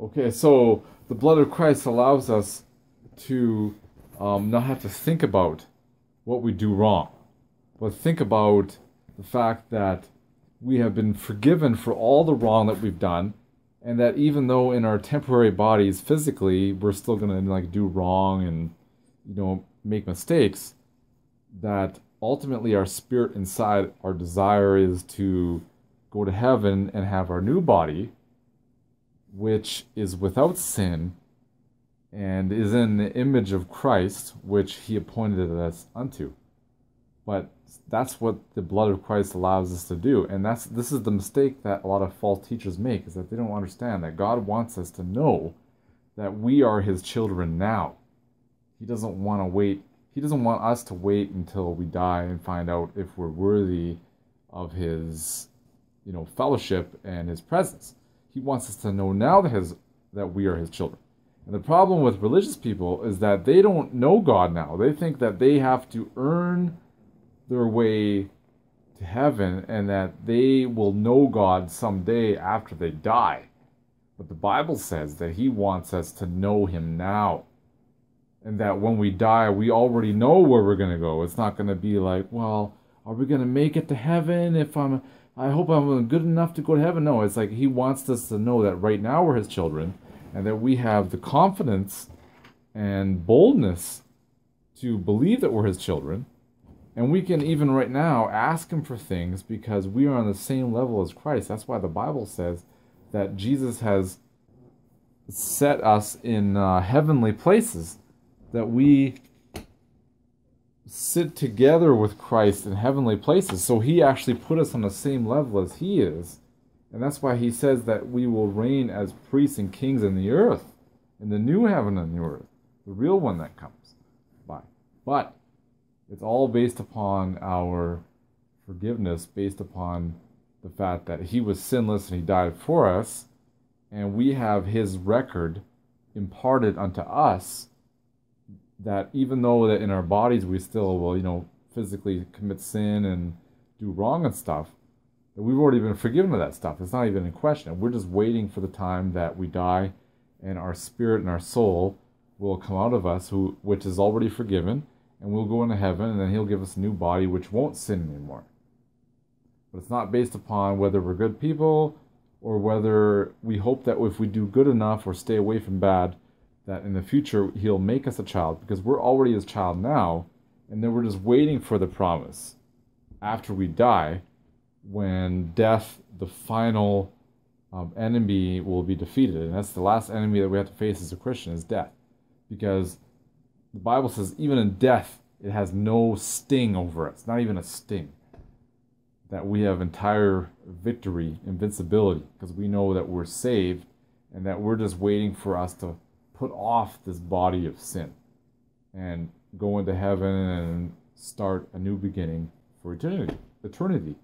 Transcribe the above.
Okay, so the blood of Christ allows us to um, not have to think about what we do wrong, but think about the fact that we have been forgiven for all the wrong that we've done, and that even though in our temporary bodies physically we're still gonna like do wrong and you know make mistakes, that ultimately our spirit inside, our desire is to go to heaven and have our new body, which is without sin and is in the image of Christ, which he appointed us unto. But that's what the blood of Christ allows us to do. And that's this is the mistake that a lot of false teachers make is that they don't understand that God wants us to know that we are his children now. He doesn't want to wait. He doesn't want us to wait until we die and find out if we're worthy of his you know fellowship and his presence. He wants us to know now that his that we are his children. And the problem with religious people is that they don't know God now. They think that they have to earn their way to heaven and that they will know God someday after they die. But the Bible says that He wants us to know Him now. And that when we die, we already know where we're going to go. It's not going to be like, well, are we to make it to heaven if I'm. I hope I'm good enough to go to heaven. No, it's like He wants us to know that right now we're His children and that we have the confidence and boldness to believe that we're His children and we can even right now ask him for things because we are on the same level as Christ. That's why the Bible says that Jesus has set us in uh, heavenly places, that we sit together with Christ in heavenly places. So he actually put us on the same level as he is. And that's why he says that we will reign as priests and kings in the earth, in the new heaven and the earth, the real one that comes by. But it's all based upon our forgiveness, based upon the fact that he was sinless and he died for us, and we have his record imparted unto us that even though that in our bodies we still will, you know, physically commit sin and do wrong and stuff, that we've already been forgiven of that stuff. It's not even in question. We're just waiting for the time that we die and our spirit and our soul will come out of us, who which is already forgiven, and we'll go into heaven, and then He'll give us a new body which won't sin anymore. But it's not based upon whether we're good people or whether we hope that if we do good enough or stay away from bad, that in the future He'll make us a child, because we're already His child now, and then we're just waiting for the promise after we die when death, the final um, enemy, will be defeated. And that's the last enemy that we have to face as a Christian is death. Because the Bible says even in death, it has no sting over us, not even a sting. That we have entire victory, invincibility, because we know that we're saved and that we're just waiting for us to put off this body of sin and go into heaven and start a new beginning for eternity. Eternity.